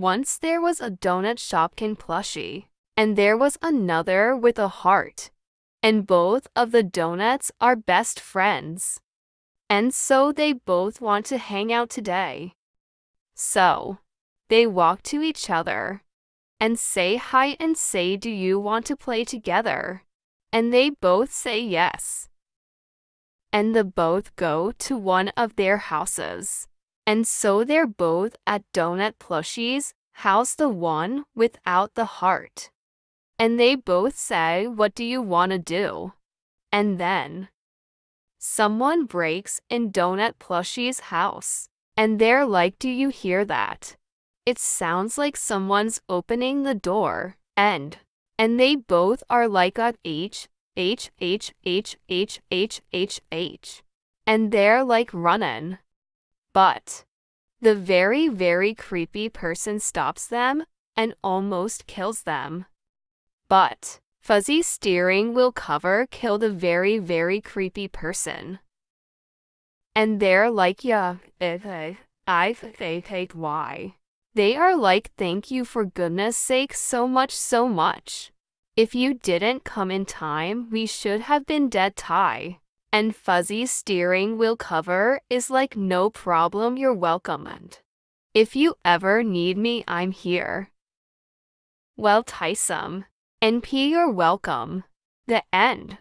Once there was a donut shopkin plushie, and there was another with a heart. And both of the donuts are best friends. And so they both want to hang out today. So, they walk to each other and say hi and say, Do you want to play together? And they both say yes. And the both go to one of their houses. And so they're both at Donut Plushie's, how's the one without the heart? And they both say, What do you want to do? And then someone breaks in Donut Plushie's house. And they're like, Do you hear that? It sounds like someone's opening the door. End. And they both are like "H h h h h h h," And they're like running. But the very, very creepy person stops them and almost kills them. But fuzzy steering wheel cover killed a very, very creepy person. And they're like, yeah, I think why. They are like, thank you for goodness sake so much, so much. If you didn't come in time, we should have been dead tie. And fuzzy steering wheel cover is like, no problem, you're welcome. And if you ever need me, I'm here. Well, Tyson, NP, you're welcome. The end.